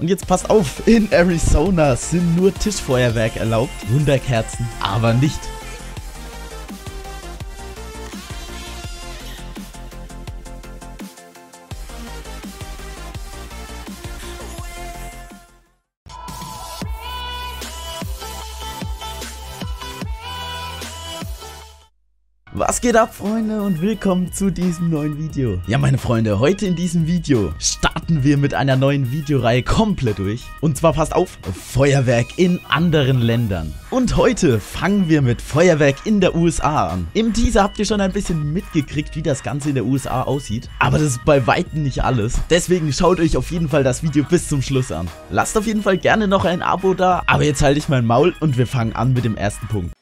Und jetzt passt auf, in Arizona sind nur Tischfeuerwerk erlaubt, Wunderkerzen aber nicht. Was geht ab, Freunde, und willkommen zu diesem neuen Video. Ja, meine Freunde, heute in diesem Video starten wir mit einer neuen Videoreihe komplett durch. Und zwar passt auf, Feuerwerk in anderen Ländern. Und heute fangen wir mit Feuerwerk in der USA an. Im Teaser habt ihr schon ein bisschen mitgekriegt, wie das Ganze in der USA aussieht. Aber das ist bei Weitem nicht alles. Deswegen schaut euch auf jeden Fall das Video bis zum Schluss an. Lasst auf jeden Fall gerne noch ein Abo da. Aber jetzt halte ich mein Maul und wir fangen an mit dem ersten Punkt.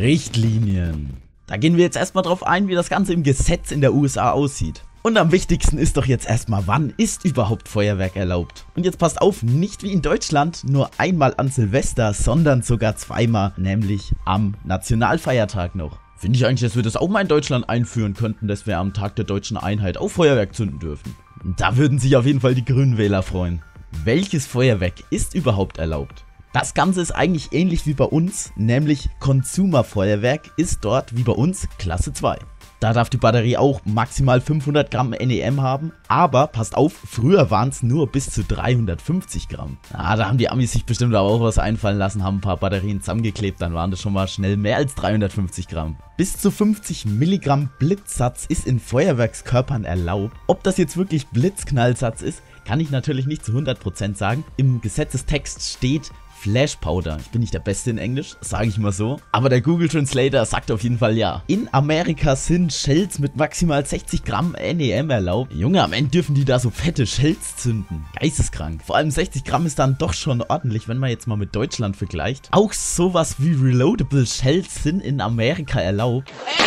Richtlinien. Da gehen wir jetzt erstmal drauf ein, wie das Ganze im Gesetz in der USA aussieht. Und am wichtigsten ist doch jetzt erstmal, wann ist überhaupt Feuerwerk erlaubt? Und jetzt passt auf, nicht wie in Deutschland nur einmal an Silvester, sondern sogar zweimal, nämlich am Nationalfeiertag noch. Finde ich eigentlich, dass wir das auch mal in Deutschland einführen könnten, dass wir am Tag der deutschen Einheit auch Feuerwerk zünden dürfen. Da würden sich auf jeden Fall die Grünen Wähler freuen. Welches Feuerwerk ist überhaupt erlaubt? Das Ganze ist eigentlich ähnlich wie bei uns, nämlich Consumer-Feuerwerk ist dort wie bei uns Klasse 2. Da darf die Batterie auch maximal 500 Gramm NEM haben, aber passt auf, früher waren es nur bis zu 350 Gramm. Ah, da haben die Amis sich bestimmt auch was einfallen lassen, haben ein paar Batterien zusammengeklebt, dann waren das schon mal schnell mehr als 350 Gramm. Bis zu 50 Milligramm Blitzsatz ist in Feuerwerkskörpern erlaubt. Ob das jetzt wirklich Blitzknallsatz ist, kann ich natürlich nicht zu 100% sagen. Im Gesetzestext steht Flash Powder. Ich bin nicht der Beste in Englisch, sage ich mal so. Aber der Google Translator sagt auf jeden Fall ja. In Amerika sind Shells mit maximal 60 Gramm NEM erlaubt. Junge, am Ende dürfen die da so fette Shells zünden. Geisteskrank. Vor allem 60 Gramm ist dann doch schon ordentlich, wenn man jetzt mal mit Deutschland vergleicht. Auch sowas wie Reloadable Shells sind in Amerika erlaubt. Ey,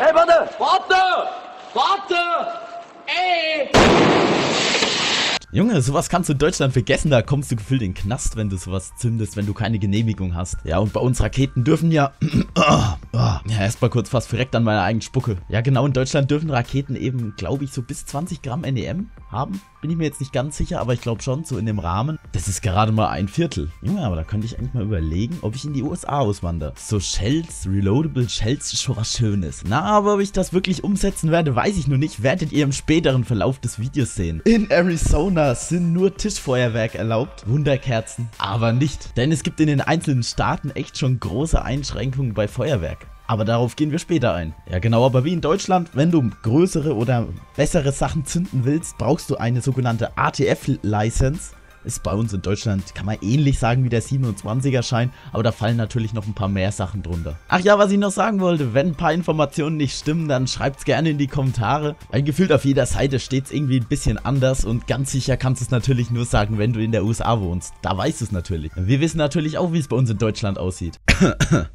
hey, warte, warte, warte, ey. Junge, sowas kannst du in Deutschland vergessen, da kommst du gefühlt in den Knast, wenn du sowas zündest, wenn du keine Genehmigung hast. Ja, und bei uns Raketen dürfen ja... oh, ja, erstmal kurz fast verreckt an meiner eigenen Spucke. Ja, genau, in Deutschland dürfen Raketen eben, glaube ich, so bis 20 Gramm NEM haben. Bin ich mir jetzt nicht ganz sicher, aber ich glaube schon, so in dem Rahmen. Das ist gerade mal ein Viertel. Junge, aber da könnte ich eigentlich mal überlegen, ob ich in die USA auswandere. So Shells, Reloadable Shells ist schon was Schönes. Na, aber ob ich das wirklich umsetzen werde, weiß ich nur nicht. Werdet ihr im späteren Verlauf des Videos sehen. In Arizona sind nur Tischfeuerwerk erlaubt, Wunderkerzen aber nicht. Denn es gibt in den einzelnen Staaten echt schon große Einschränkungen bei Feuerwerk. Aber darauf gehen wir später ein. Ja genau, aber wie in Deutschland, wenn du größere oder bessere Sachen zünden willst, brauchst du eine sogenannte ATF-License. Ist bei uns in Deutschland, kann man ähnlich sagen wie der 27er Schein, aber da fallen natürlich noch ein paar mehr Sachen drunter. Ach ja, was ich noch sagen wollte, wenn ein paar Informationen nicht stimmen, dann schreibt es gerne in die Kommentare. Weil gefühlt auf jeder Seite steht es irgendwie ein bisschen anders und ganz sicher kannst du es natürlich nur sagen, wenn du in der USA wohnst. Da weißt du es natürlich. Wir wissen natürlich auch, wie es bei uns in Deutschland aussieht.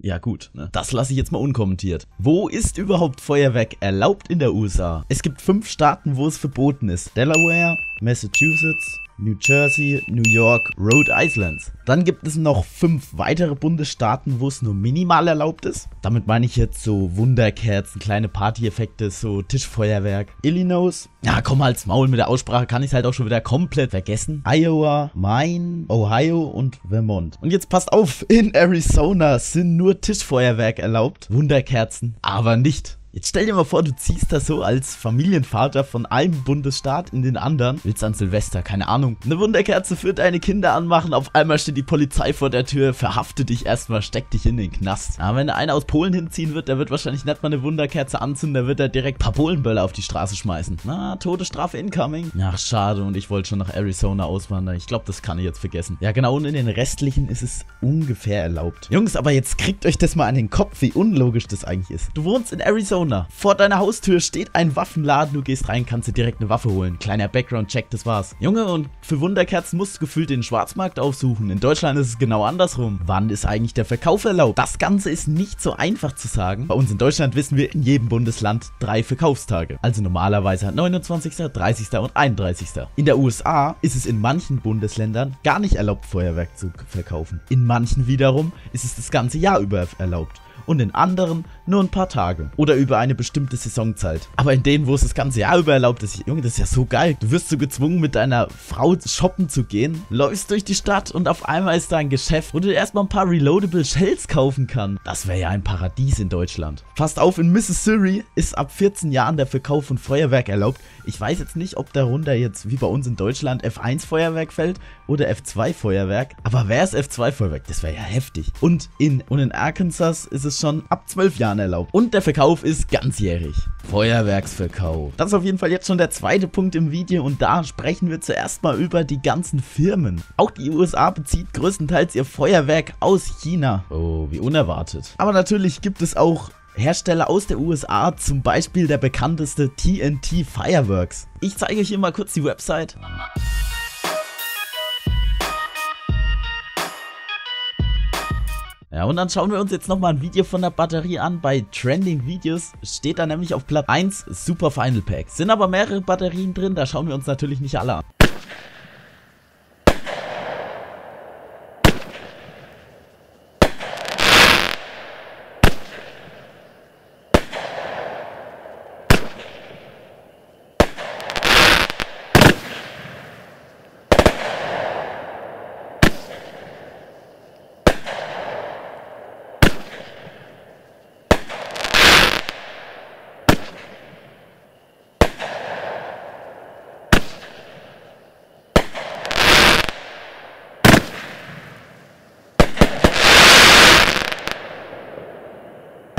Ja gut, ne? das lasse ich jetzt mal unkommentiert. Wo ist überhaupt Feuerwerk erlaubt in der USA? Es gibt fünf Staaten, wo es verboten ist. Delaware, Massachusetts, New Jersey, New York, Rhode Island. Dann gibt es noch fünf weitere Bundesstaaten, wo es nur minimal erlaubt ist. Damit meine ich jetzt so Wunderkerzen, kleine Partyeffekte, so Tischfeuerwerk. Illinois, ja komm halt's Maul, mit der Aussprache kann ich halt auch schon wieder komplett vergessen. Iowa, Maine, Ohio und Vermont. Und jetzt passt auf, in Arizona sind nur Tischfeuerwerk erlaubt, Wunderkerzen aber nicht. Jetzt stell dir mal vor, du ziehst da so als Familienvater von einem Bundesstaat in den anderen. Willst an Silvester, keine Ahnung, eine Wunderkerze für deine Kinder anmachen. Auf einmal steht die Polizei vor der Tür, verhafte dich erstmal, steck dich in den Knast. Aber wenn da einer aus Polen hinziehen wird, der wird wahrscheinlich nicht mal eine Wunderkerze anzünden, der wird er direkt paar Polenböller auf die Straße schmeißen. Na, Todesstrafe incoming. Ach, schade und ich wollte schon nach Arizona auswandern. Ich glaube, das kann ich jetzt vergessen. Ja, genau, und in den restlichen ist es ungefähr erlaubt. Jungs, aber jetzt kriegt euch das mal an den Kopf, wie unlogisch das eigentlich ist. Du wohnst in Arizona. Arizona. Vor deiner Haustür steht ein Waffenladen, du gehst rein, kannst dir direkt eine Waffe holen. Kleiner Background-Check, das war's. Junge, und für Wunderkerzen musst du gefühlt den Schwarzmarkt aufsuchen. In Deutschland ist es genau andersrum. Wann ist eigentlich der Verkauf erlaubt? Das Ganze ist nicht so einfach zu sagen. Bei uns in Deutschland wissen wir in jedem Bundesland drei Verkaufstage. Also normalerweise 29., 30. und 31. In der USA ist es in manchen Bundesländern gar nicht erlaubt, Feuerwerk zu verkaufen. In manchen wiederum ist es das ganze Jahr über erlaubt und in anderen nur ein paar Tage oder über eine bestimmte Saisonzeit. Aber in denen, wo es das ganze Jahr über erlaubt ist, Junge, das ist ja so geil. Du wirst so gezwungen, mit deiner Frau shoppen zu gehen, läufst durch die Stadt und auf einmal ist da ein Geschäft, wo du erstmal ein paar Reloadable Shells kaufen kannst. Das wäre ja ein Paradies in Deutschland. Passt auf, in Mississippi ist ab 14 Jahren der Verkauf von Feuerwerk erlaubt. Ich weiß jetzt nicht, ob darunter jetzt wie bei uns in Deutschland F1 Feuerwerk fällt oder F2 Feuerwerk. Aber wer ist F2 Feuerwerk? Das wäre ja heftig. Und in, und in Arkansas ist es schon ab 12 Jahren erlaubt. Und der Verkauf ist ganzjährig. Feuerwerksverkauf. Das ist auf jeden Fall jetzt schon der zweite Punkt im Video und da sprechen wir zuerst mal über die ganzen Firmen. Auch die USA bezieht größtenteils ihr Feuerwerk aus China. Oh, wie unerwartet. Aber natürlich gibt es auch Hersteller aus der USA, zum Beispiel der bekannteste TNT Fireworks. Ich zeige euch hier mal kurz die Website. Ja, und dann schauen wir uns jetzt nochmal ein Video von der Batterie an. Bei Trending Videos steht da nämlich auf Platz 1 Super Final Pack. Sind aber mehrere Batterien drin, da schauen wir uns natürlich nicht alle an.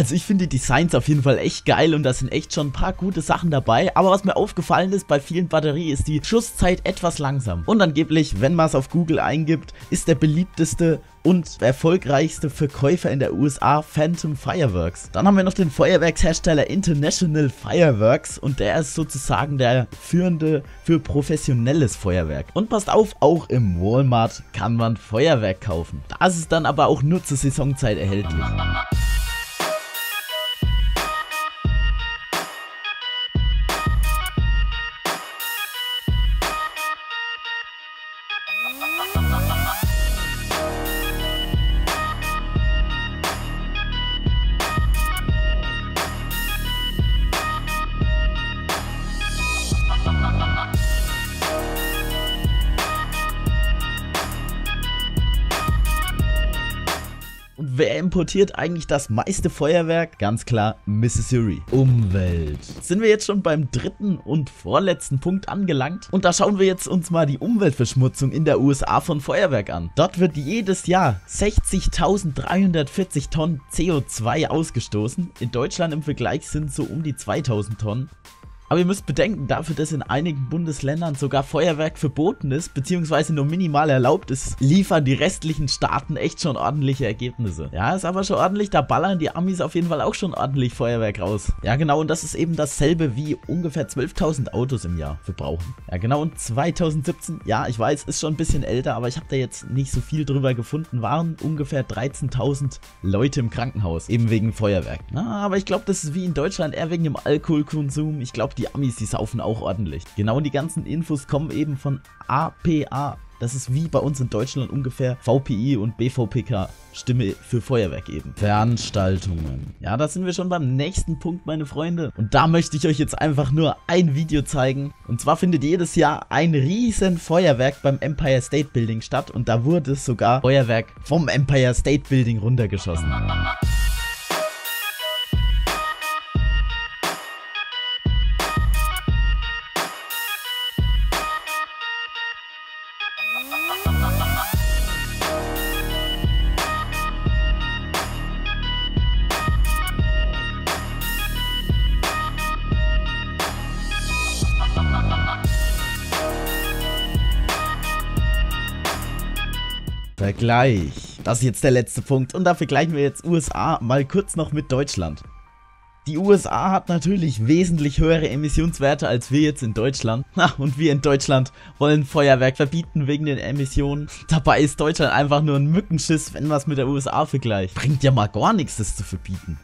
Also ich finde die Designs auf jeden Fall echt geil und da sind echt schon ein paar gute Sachen dabei. Aber was mir aufgefallen ist bei vielen Batterien ist die Schusszeit etwas langsam. Und angeblich, wenn man es auf Google eingibt, ist der beliebteste und erfolgreichste Verkäufer in der USA Phantom Fireworks. Dann haben wir noch den Feuerwerkshersteller International Fireworks und der ist sozusagen der führende für professionelles Feuerwerk. Und passt auf, auch im Walmart kann man Feuerwerk kaufen. Das ist dann aber auch nur zur Saisonzeit erhältlich. Wer importiert eigentlich das meiste Feuerwerk? Ganz klar Mississippi. Umwelt. Sind wir jetzt schon beim dritten und vorletzten Punkt angelangt? Und da schauen wir jetzt uns mal die Umweltverschmutzung in der USA von Feuerwerk an. Dort wird jedes Jahr 60.340 Tonnen CO2 ausgestoßen. In Deutschland im Vergleich sind so um die 2000 Tonnen. Aber ihr müsst bedenken, dafür, dass in einigen Bundesländern sogar Feuerwerk verboten ist, beziehungsweise nur minimal erlaubt ist, liefern die restlichen Staaten echt schon ordentliche Ergebnisse. Ja, ist aber schon ordentlich, da ballern die Amis auf jeden Fall auch schon ordentlich Feuerwerk raus. Ja, genau, und das ist eben dasselbe wie ungefähr 12.000 Autos im Jahr verbrauchen. Ja, genau, und 2017, ja, ich weiß, ist schon ein bisschen älter, aber ich habe da jetzt nicht so viel drüber gefunden, waren ungefähr 13.000 Leute im Krankenhaus, eben wegen Feuerwerk. Na, aber ich glaube, das ist wie in Deutschland eher wegen dem Alkoholkonsum. Ich glaube, die Amis, die saufen auch ordentlich. Genau, die ganzen Infos kommen eben von APA. Das ist wie bei uns in Deutschland ungefähr VPI und BVPK Stimme für Feuerwerk eben. Veranstaltungen. Ja, da sind wir schon beim nächsten Punkt, meine Freunde. Und da möchte ich euch jetzt einfach nur ein Video zeigen. Und zwar findet jedes Jahr ein riesen Feuerwerk beim Empire State Building statt. Und da wurde sogar Feuerwerk vom Empire State Building runtergeschossen. Vergleich. Das ist jetzt der letzte Punkt und da vergleichen wir jetzt USA mal kurz noch mit Deutschland. Die USA hat natürlich wesentlich höhere Emissionswerte als wir jetzt in Deutschland. Na, und wir in Deutschland wollen Feuerwerk verbieten wegen den Emissionen. Dabei ist Deutschland einfach nur ein Mückenschiss, wenn man es mit der USA vergleicht. Bringt ja mal gar nichts, das zu verbieten.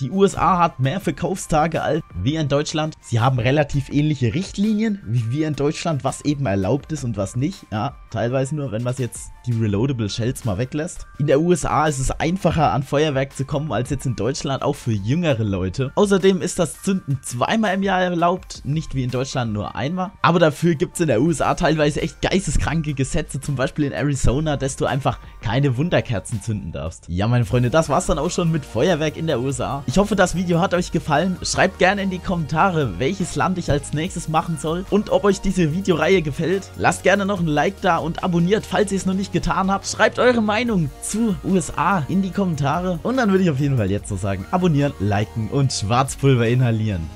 Die USA hat mehr Verkaufstage als wir in Deutschland. Sie haben relativ ähnliche Richtlinien wie wir in Deutschland, was eben erlaubt ist und was nicht. Ja, teilweise nur, wenn man jetzt die Reloadable Shells mal weglässt. In der USA ist es einfacher an Feuerwerk zu kommen als jetzt in Deutschland, auch für jüngere Leute. Außerdem ist das Zünden zweimal im Jahr erlaubt, nicht wie in Deutschland nur einmal. Aber dafür gibt es in der USA teilweise echt geisteskranke Gesetze, zum Beispiel in Arizona, dass du einfach keine Wunderkerzen zünden darfst. Ja, meine Freunde, das war's dann auch schon mit Feuerwerk in der USA. Ich hoffe, das Video hat euch gefallen. Schreibt gerne in die Kommentare, welches Land ich als nächstes machen soll und ob euch diese Videoreihe gefällt. Lasst gerne noch ein Like da und abonniert, falls ihr es noch nicht getan habt. Schreibt eure Meinung zu USA in die Kommentare und dann würde ich auf jeden Fall jetzt so sagen, abonnieren, liken und Schwarzpulver inhalieren.